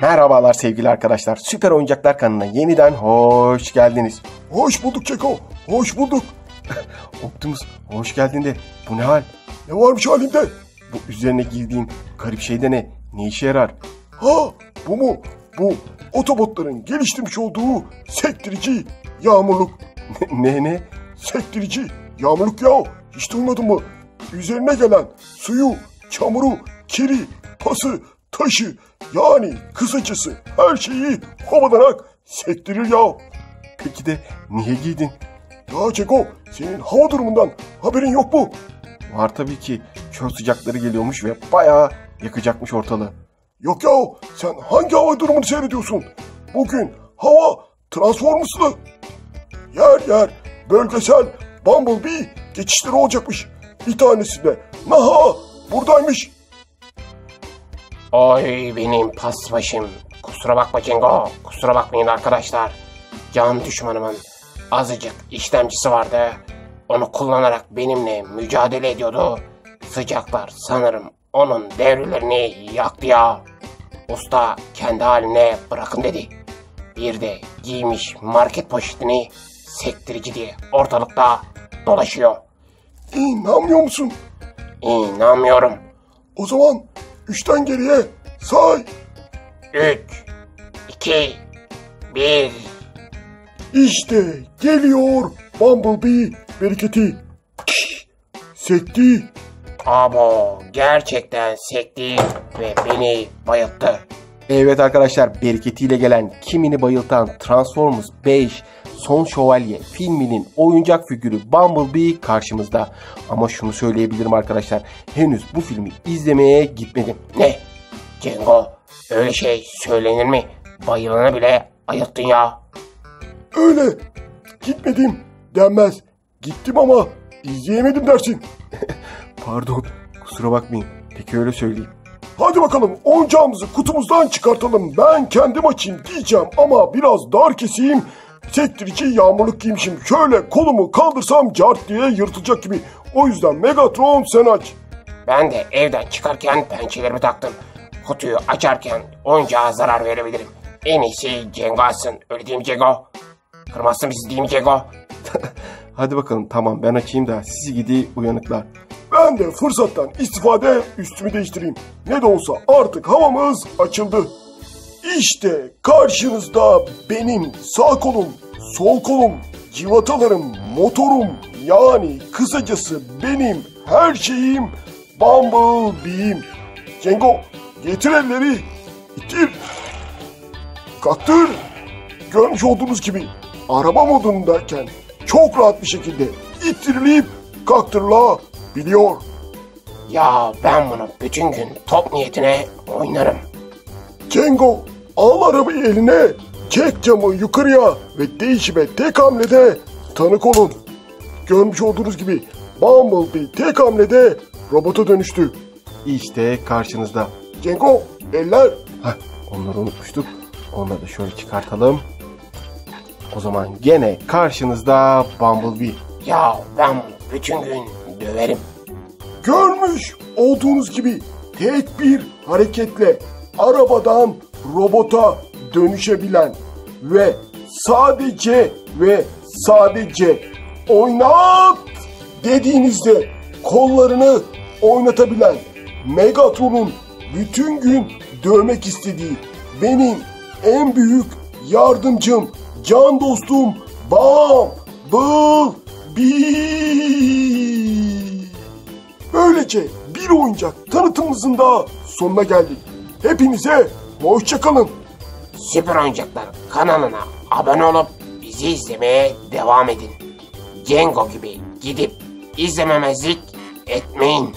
Merhabalar sevgili arkadaşlar. Süper Oyuncaklar kanalına yeniden hoş geldiniz. Hoş bulduk Çeko. Hoş bulduk. Optimus hoş geldin de bu ne hal? Ne varmış halinde? Bu üzerine giydiğin garip şey de ne? Ne işe yarar? Ha bu mu? Bu otobotların geliştirmiş olduğu sektirici yağmurluk. ne ne? Sektirici yağmurluk ya. Hiç duymadın mı? Üzerine gelen suyu, çamuru, kiri, pası, taşı yani kısacası her şeyi havadanak sektirir ya. Peki de niye giydin? Ya Çeko senin hava durumundan haberin yok mu? Var tabii ki çöl sıcakları geliyormuş ve bayağı yakacakmış ortalığı. Yok ya sen hangi hava durumunu seyrediyorsun? Bugün hava Transformers'lı. Yer yer bölgesel Bumblebee geçişleri olacakmış. Bir tanesi de Naha buradaymış. Oy benim pas başım. Kusura bakma Cengo. Kusura bakmayın arkadaşlar. Can düşmanımın azıcık işlemcisi vardı. Onu kullanarak benimle mücadele ediyordu. Sıcaklar sanırım onun devrilerini yaktı ya. Usta kendi haline bırakın dedi. Bir de giymiş market poşetini sektirici diye ortalıkta dolaşıyor. İnanmıyor musun? İnanmıyorum. O zaman üçten geriye say. 3, 2, 1. İşte geliyor Bumblebee bereketi. Sekti. Abo gerçekten sekti ve beni bayılttı. Evet arkadaşlar bereketiyle gelen kimini bayıltan Transformers 5 Son Şövalye filminin oyuncak figürü Bumblebee karşımızda. Ama şunu söyleyebilirim arkadaşlar. Henüz bu filmi izlemeye gitmedim. Ne? Cengo öyle şey söylenir mi? Bayılana bile ayılttın ya. Öyle. Gitmedim denmez. Gittim ama izleyemedim dersin. Pardon kusura bakmayın. Peki öyle söyleyeyim. Hadi bakalım oyuncağımızı kutumuzdan çıkartalım. Ben kendim açayım diyeceğim ama biraz dar keseyim. Sektirici yağmurluk giymişim. Şöyle kolumu kaldırsam cart diye yırtılacak gibi. O yüzden Megatron sen aç. Ben de evden çıkarken pençelerimi taktım. Kutuyu açarken oyuncağa zarar verebilirim. En iyisi Cengo açsın. Öyle değil mi Cengo? Kırmazsın bizi değil mi Cengo? Hadi bakalım tamam ben açayım da sizi gidi uyanıklar. Ben de fırsattan istifade üstümü değiştireyim. Ne de olsa artık havamız açıldı. İşte karşınızda benim sağ kolum, sol kolum, civatalarım, motorum yani kısacası benim her şeyim Bumblebee'im. Cengo getir elleri, itir, kaktır. Görmüş olduğunuz gibi araba modundayken çok rahat bir şekilde ittirilip kaktırılabiliyor. Ya ben bunu bütün gün top niyetine oynarım. Cengo al arabayı eline, çek camı yukarıya ve değişime tek hamlede tanık olun. Görmüş olduğunuz gibi Bumblebee tek hamlede robota dönüştü. İşte karşınızda. Cengo eller Heh, onları unutmuştuk. Onları da şöyle çıkartalım. O zaman gene karşınızda Bumblebee. Ya ben bütün gün döverim. görmüş olduğunuz gibi tek bir hareketle arabadan robota dönüşebilen ve sadece ve sadece oynat dediğinizde kollarını oynatabilen Megatron'un bütün gün dövmek istediği benim en büyük yardımcım, can dostum Bumblebee. Böylece bir oyuncak tanıtımımızın da sonuna geldik. Hepinize hoşçakalın. Süper Oyuncaklar kanalına abone olup bizi izlemeye devam edin. Cengo gibi gidip izlememezlik etmeyin.